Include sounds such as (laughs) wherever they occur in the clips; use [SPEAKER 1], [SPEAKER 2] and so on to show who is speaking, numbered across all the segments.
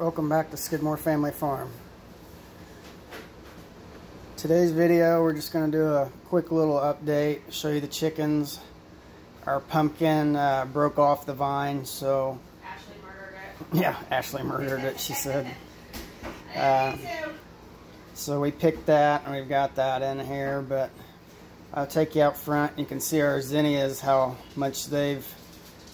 [SPEAKER 1] welcome back to Skidmore Family Farm. Today's video we're just going to do a quick little update, show you the chickens. Our pumpkin uh, broke off the vine so...
[SPEAKER 2] Ashley murdered it.
[SPEAKER 1] Yeah, Ashley murdered it, she said. (laughs) Uh, so we picked that and we've got that in here, but I'll take you out front. You can see our zinnias, how much they've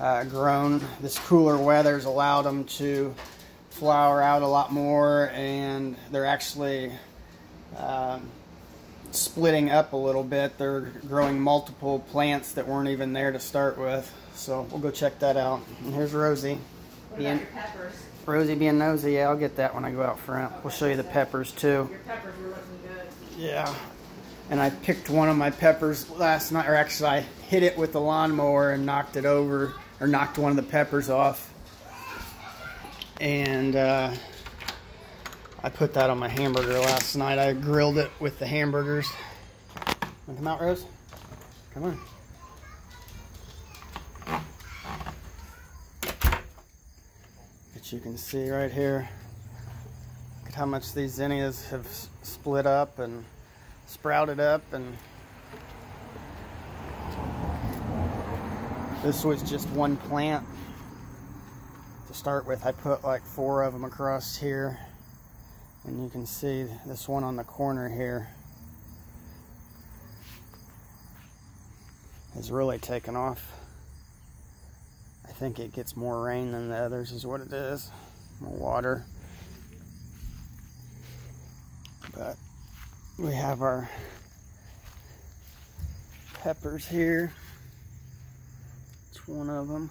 [SPEAKER 1] uh, grown. This cooler weather's allowed them to flower out a lot more and they're actually um, splitting up a little bit. They're growing multiple plants that weren't even there to start with. So we'll go check that out. And here's Rosie.
[SPEAKER 2] What
[SPEAKER 1] Being,
[SPEAKER 2] about your peppers?
[SPEAKER 1] Rosie being nosy, yeah, I'll get that when I go out front. We'll show you the peppers too.
[SPEAKER 2] Your peppers were looking good.
[SPEAKER 1] Yeah. And I picked one of my peppers last night, or actually I hit it with the lawnmower and knocked it over, or knocked one of the peppers off. And uh, I put that on my hamburger last night. I grilled it with the hamburgers. Wanna come out, Rose? Come on. But you can see right here, look at how much these zinnias have split up and sprouted up and this was just one plant to start with. I put like four of them across here and you can see this one on the corner here has really taken off. I think it gets more rain than the others is what it is. More water. But we have our peppers here. It's one of them.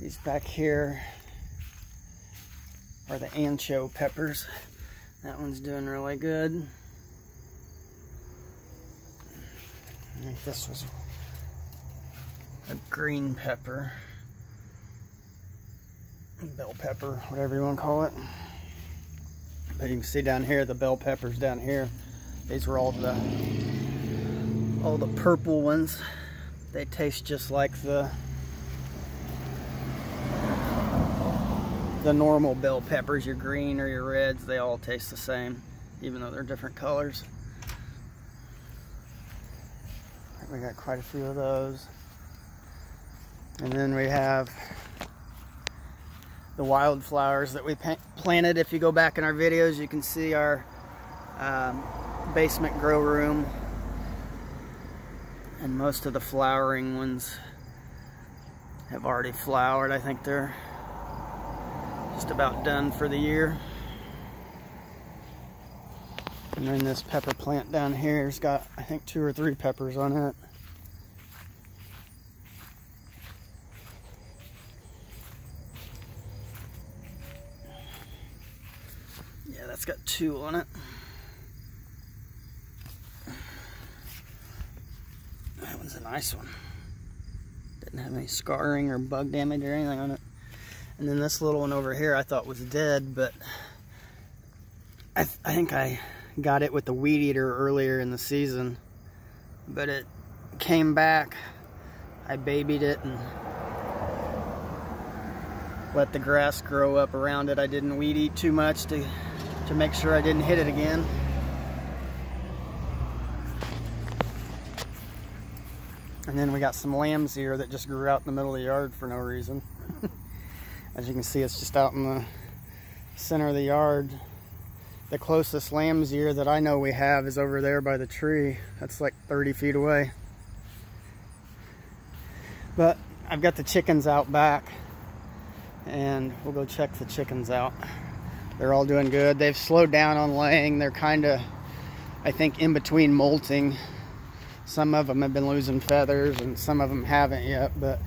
[SPEAKER 1] These back here are the ancho peppers. That one's doing really good. I think this was a green pepper. Bell pepper, whatever you want to call it. But you can see down here, the bell peppers down here. These were all the all the purple ones. They taste just like the the normal bell peppers, your green or your reds, they all taste the same, even though they're different colors. We got quite a few of those. And then we have the wildflowers that we planted. If you go back in our videos, you can see our um, basement grow room. And most of the flowering ones have already flowered. I think they're just about done for the year. And then this pepper plant down here has got, I think, two or three peppers on it. Yeah, that's got two on it. That one's a nice one. Didn't have any scarring or bug damage or anything on it. And then this little one over here I thought was dead, but I, th I think I got it with the weed eater earlier in the season. But it came back. I babied it and let the grass grow up around it. I didn't weed eat too much to, to make sure I didn't hit it again. And then we got some lambs here that just grew out in the middle of the yard for no reason. As you can see, it's just out in the center of the yard. The closest lamb's ear that I know we have is over there by the tree. That's like 30 feet away. But I've got the chickens out back and we'll go check the chickens out. They're all doing good. They've slowed down on laying. They're kind of, I think, in between molting. Some of them have been losing feathers and some of them haven't yet, but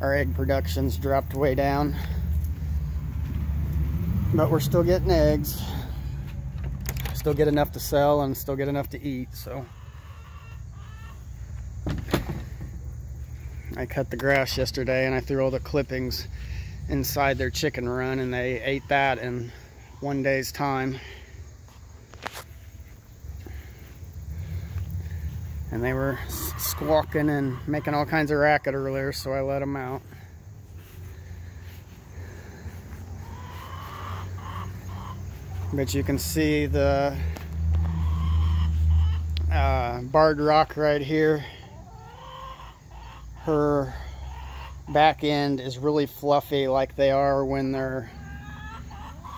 [SPEAKER 1] our egg production's dropped way down. But we're still getting eggs. Still get enough to sell and still get enough to eat, so. I cut the grass yesterday and I threw all the clippings inside their chicken run and they ate that in one day's time. And they were squawking and making all kinds of racket earlier, so I let them out. But you can see the uh, barred rock right here. Her back end is really fluffy like they are when they're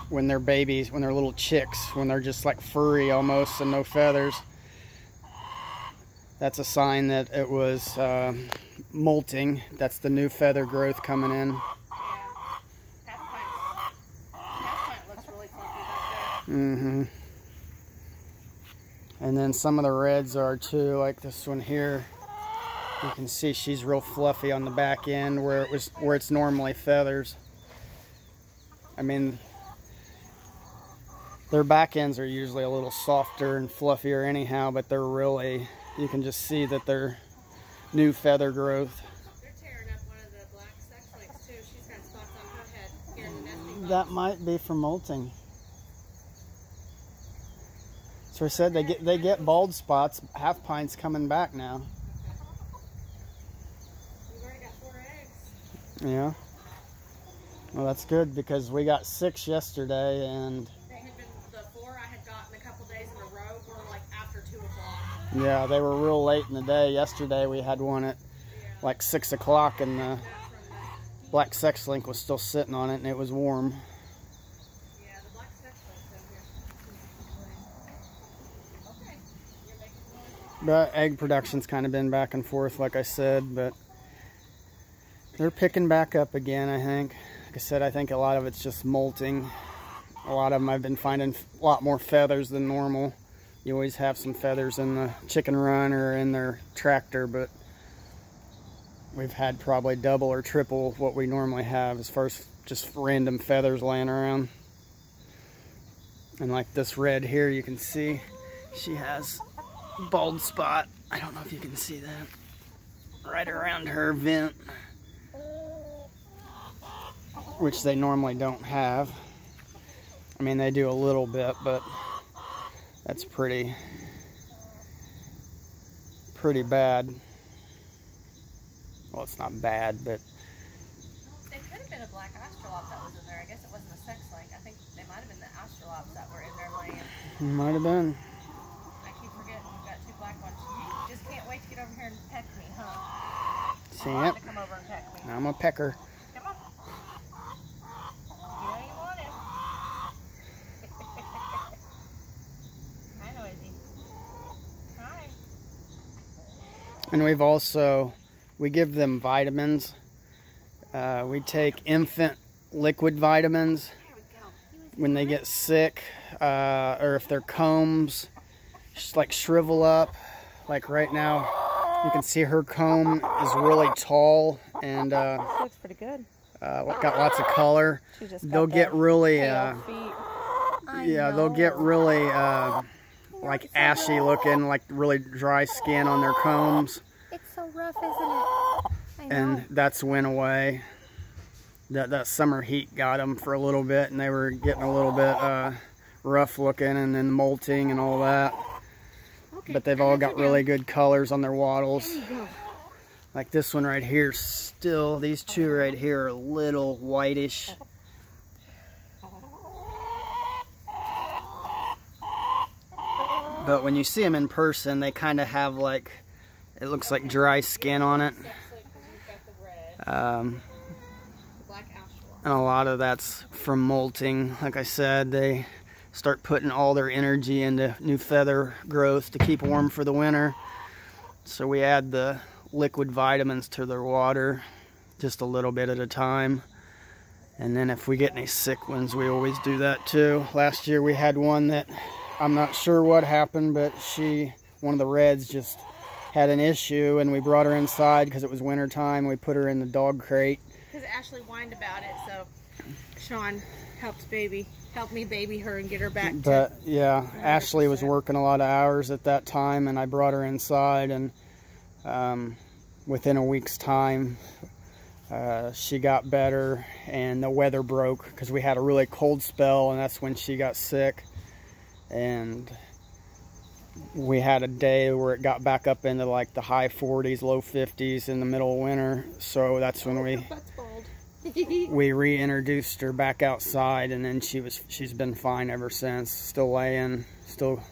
[SPEAKER 1] when they're babies, when they're little chicks, when they're just like furry almost and no feathers. That's a sign that it was uh, molting. That's the new feather growth coming in.
[SPEAKER 2] Yeah. That plant, that plant looks really fluffy back there.
[SPEAKER 1] Mm-hmm. And then some of the reds are too, like this one here. You can see she's real fluffy on the back end where it was where it's normally feathers. I mean their back ends are usually a little softer and fluffier anyhow, but they're really you can just see that they're new feather growth.
[SPEAKER 2] They're tearing up one of the black sex links too. She's got spots on her head here in the nesting box.
[SPEAKER 1] That might be from molting. So I said they get they get bald spots. Half pints coming back now.
[SPEAKER 2] We've already got four eggs.
[SPEAKER 1] Yeah. Well, that's good because we got six yesterday, and
[SPEAKER 2] They had been the four I had gotten a couple days in a row were like after two o'clock.
[SPEAKER 1] yeah, they were real late in the day. Yesterday we had one at
[SPEAKER 2] Yeah.
[SPEAKER 1] like six o'clock, and the black sex link was still sitting on it, and it was warm.
[SPEAKER 2] yeah the black sex link's over here. Okay. You're making noise.
[SPEAKER 1] But egg production's kind of been back and forth, like I said, but they're picking back up again, I think. Like I said, I think a lot of it's just molting. A lot of them I've been finding a lot more feathers than normal. You always have some feathers in the chicken run or in their tractor, but we've had probably double or triple what we normally have as far as just random feathers laying around. And like this red here, you can see she has bald spot. I don't know if you can see that. Right around her vent. Which they normally don't have. I mean, they do a little bit, but that's pretty, pretty bad. Well, it's not bad, but
[SPEAKER 2] They could have been a black Australorp that was in there. I guess it wasn't a sex link. I think they might have been the Australorps that were in there laying.
[SPEAKER 1] might have been.
[SPEAKER 2] I keep forgetting got two black ones. You just can't wait to get over here and peck me, huh?
[SPEAKER 1] See it?
[SPEAKER 2] to come over and peck me.
[SPEAKER 1] I'm a pecker.
[SPEAKER 2] Come on. You know you want him. (laughs) Hi, Noisy. Hi.
[SPEAKER 1] And we've also, we give them vitamins. Uh, we take infant liquid vitamins
[SPEAKER 2] There we go.
[SPEAKER 1] when they get sick, uh, or if their combs sh- like shrivel up. Like right now, you can see her comb is really tall and uh,
[SPEAKER 2] looks pretty good.
[SPEAKER 1] uh, got lots of color. They'll get really, uh,
[SPEAKER 2] feet.
[SPEAKER 1] yeah, they'll get really uh, like ashy looking, like really dry skin on their combs.
[SPEAKER 3] It's so rough, isn't it?
[SPEAKER 1] And that's went away. That that summer heat got them for a little bit, and they were getting a little bit uh, rough looking, and then molting and all that. But they've all got really good colors on their wattles. Like this one right here, still these two right here are a little whitish. But when you see them in person, they kind of have like, it looks like dry skin on it.
[SPEAKER 2] You've got the red,
[SPEAKER 1] Um,
[SPEAKER 2] the black Australorp.
[SPEAKER 1] and a lot of that's from molting. Like I said, they start putting all their energy into new feather growth to keep warm for the winter. So we add the liquid vitamins to their water just a little bit at a time. And then if we get any sick ones, we always do that too. Last year we had one that I'm not sure what happened, but she, one of the reds just had an issue and we brought her inside because it was winter time. We put her in the dog crate
[SPEAKER 2] Because Ashley whined about it, so Sean helped baby, help me baby her and get her back to
[SPEAKER 1] But yeah, Ashley was working a lot of hours at that time, and I brought her inside, and um, within a week's time, uh, she got better, and the weather broke because we had a really cold spell, and that's when she got sick, and we had a day where it got back up into like the high 40s, low 50s in the middle of winter. So that's when we. (laughs) we reintroduced her back outside and then she was she's been fine ever since still laying still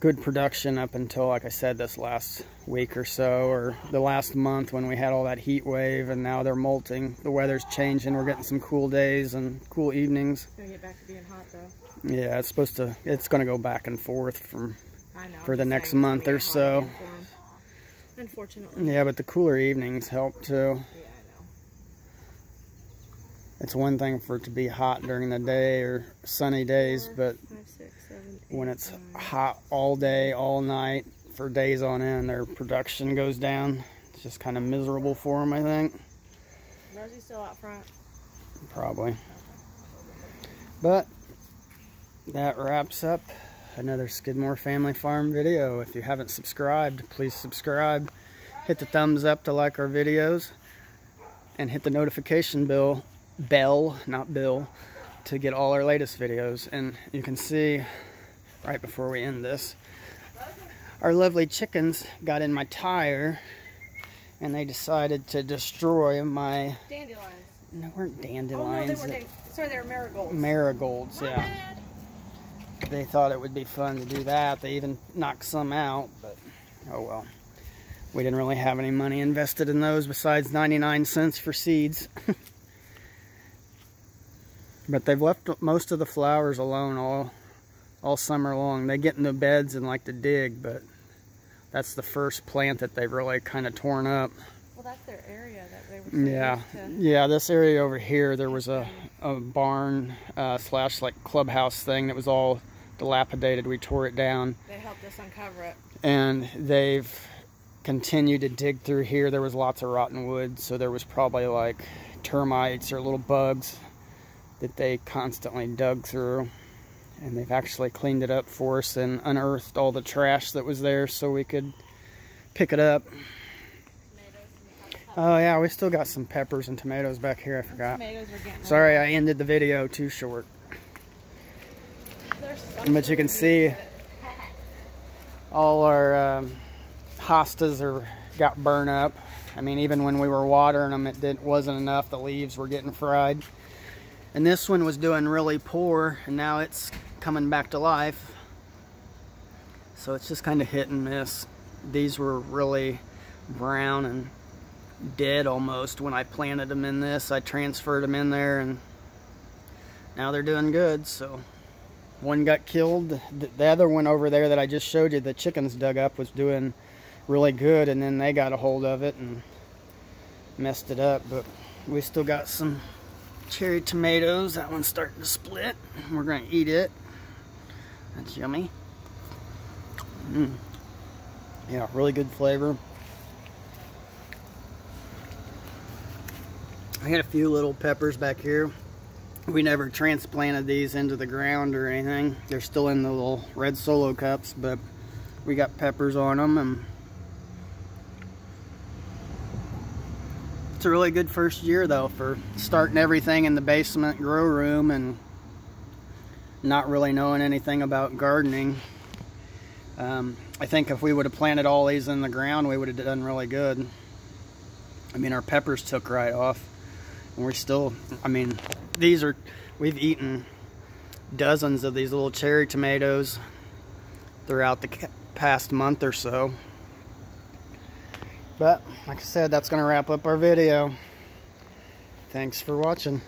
[SPEAKER 1] good production up until like i said this last week or so or the last month when we had all that heat wave and now they're molting the weather's changing we're getting some cool days and cool evenings
[SPEAKER 2] It's gonna get back to being hot though.
[SPEAKER 1] yeah it's supposed to it's going to go back and forth from
[SPEAKER 2] know.
[SPEAKER 1] For the next month or so.
[SPEAKER 2] again for 'em. Unfortunately.
[SPEAKER 1] yeah but the cooler evenings help too
[SPEAKER 2] Yeah, I know.
[SPEAKER 1] It's one thing for it to be hot during the day or sunny days but
[SPEAKER 2] five, six, seven,
[SPEAKER 1] when it's hot all day, all night, for days on end, their production goes down. It's just kind of miserable for them, I think.
[SPEAKER 2] Rosie's still out front.
[SPEAKER 1] Probably. But that wraps up another Skidmore Family Farm video. If you haven't subscribed, please subscribe. Hit the thumbs up to like our videos. And hit the notification bell, bell, not bill, to get all our latest videos. And you can see right before we end this, our lovely chickens got in my tire and they decided to destroy my,
[SPEAKER 2] Dandelions.
[SPEAKER 1] no, weren't dandelions.
[SPEAKER 2] Oh no, they were. Sorry, they were marigolds.
[SPEAKER 1] marigolds,
[SPEAKER 2] My
[SPEAKER 1] yeah.
[SPEAKER 2] bad.
[SPEAKER 1] They thought it would be fun to do that. They even knocked some out, but oh well. We didn't really have any money invested in those besides 99 cents for seeds. (laughs) but they've left most of the flowers alone all all summer long. They get in the beds and like to dig, but that's the first plant that they've really kind of torn up.
[SPEAKER 2] Well, that's their area that they were.
[SPEAKER 1] Yeah,
[SPEAKER 2] to-
[SPEAKER 1] yeah. This area over here, there was a, a barn uh, slash like clubhouse thing that was all dilapidated. We tore it down,
[SPEAKER 2] They helped us uncover it.
[SPEAKER 1] and they've continued to dig through here. There was lots of rotten wood, so there was probably like termites or little bugs that they constantly dug through. And they've actually cleaned it up for us and unearthed all the trash that was there so we could pick it up.
[SPEAKER 2] Tomatoes and the
[SPEAKER 1] Oh yeah, we still got some peppers and tomatoes back here. I forgot.
[SPEAKER 2] Tomatoes are getting.
[SPEAKER 1] Sorry, I ended the video too short. But you can see all our um, hostas are got burned up. I mean, even when we were watering them, it didn't, wasn't enough. The leaves were getting fried. And this one was doing really poor, and now it's coming back to life. So it's just kind of hit and miss. These were really brown and dead almost when I planted them in this. I transferred them in there, and now they're doing good. So one got killed. The, the other one over there that I just showed you, the chickens dug up, was doing really good, and then they got a hold of it and messed it up. But we still got some cherry tomatoes. That one's starting to split. We're going to eat it. That's yummy. Mm. Yeah, really good flavor. I got a few little peppers back here. We never transplanted these into the ground or anything. They're still in the little red solo cups, but we got peppers on them and it's a really good first year though for starting everything in the basement grow room and not really knowing anything about gardening. Um, I think if we would have planted all these in the ground, we would have done really good. I mean, our peppers took right off. And we're still, I mean, these are, we've eaten dozens of these little cherry tomatoes throughout the past month or so. But, like I said, that's going to wrap up our video. Thanks for watching.